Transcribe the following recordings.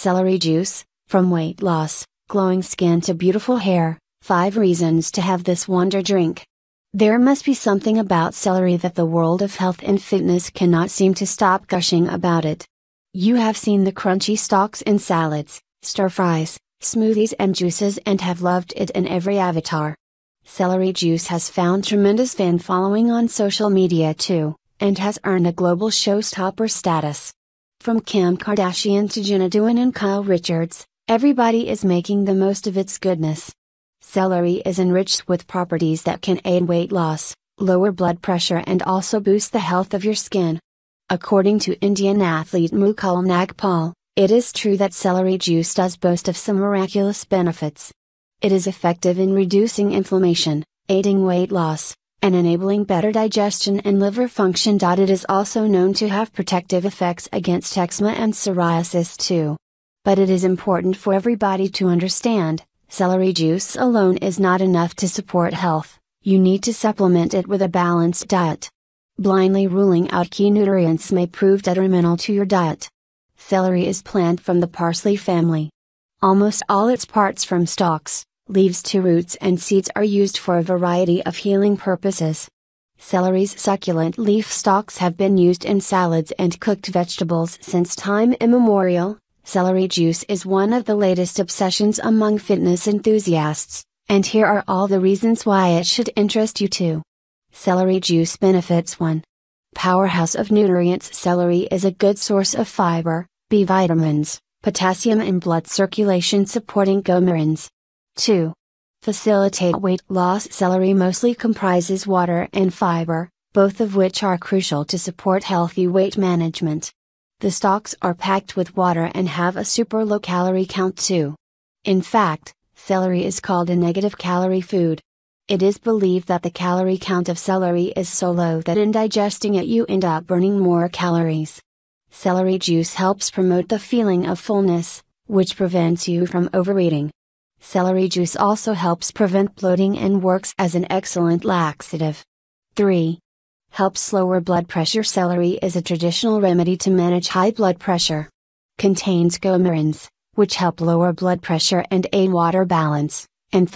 Celery juice, from weight loss, glowing skin to beautiful hair, 5 reasons to have this wonder drink. There must be something about celery that the world of health and fitness cannot seem to stop gushing about it. You have seen the crunchy stalks in salads, stir fries, smoothies, and juices and have loved it in every avatar. Celery juice has found tremendous fan following on social media too, and has earned a global showstopper status. From Kim Kardashian to Jenna Dewan and Kyle Richards, everybody is making the most of its goodness. Celery is enriched with properties that can aid weight loss, lower blood pressure, and also boost the health of your skin. According to Indian athlete Mukul Nagpaul, it is true that celery juice does boast of some miraculous benefits. It is effective in reducing inflammation, aiding weight loss, and enabling better digestion and liver function. It is also known to have protective effects against eczema and psoriasis too. But it is important for everybody to understand celery juice alone is not enough to support health, you need to supplement it with a balanced diet. Blindly ruling out key nutrients may prove detrimental to your diet. Celery is plant from the parsley family. Almost all its parts from stalks, leaves to roots and seeds are used for a variety of healing purposes. Celery's succulent leaf stalks have been used in salads and cooked vegetables since time immemorial, Celery juice is one of the latest obsessions among fitness enthusiasts, and here are all the reasons why it should interest you too. Celery juice benefits 1. Powerhouse of nutrients Celery is a good source of fiber, B vitamins, potassium and blood circulation supporting coumarins. 2. Facilitate weight loss Celery mostly comprises water and fiber, both of which are crucial to support healthy weight management. The stalks are packed with water and have a super low calorie count too. In fact, celery is called a negative calorie food. It is believed that the calorie count of celery is so low that in digesting it you end up burning more calories. Celery juice helps promote the feeling of fullness, which prevents you from overeating. Celery juice also helps prevent bloating and works as an excellent laxative. 3. Helps lower blood pressure. Celery is a traditional remedy to manage high blood pressure. Contains coumarins, which help lower blood pressure and aid water balance, and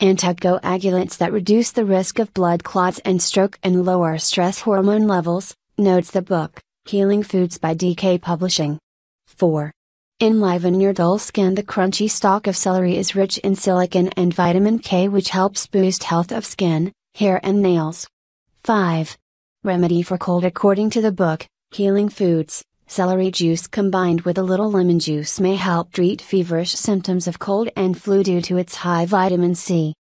anticoagulants that reduce the risk of blood clots and stroke and lower stress hormone levels, notes the book, Healing Foods by DK Publishing. 4. Enliven your dull skin. The crunchy stalk of celery is rich in silicon and vitamin K, which helps boost health of skin, hair, and nails. 5. Remedy for cold According to the book, Healing Foods, celery juice combined with a little lemon juice may help treat feverish symptoms of cold and flu due to its high vitamin C.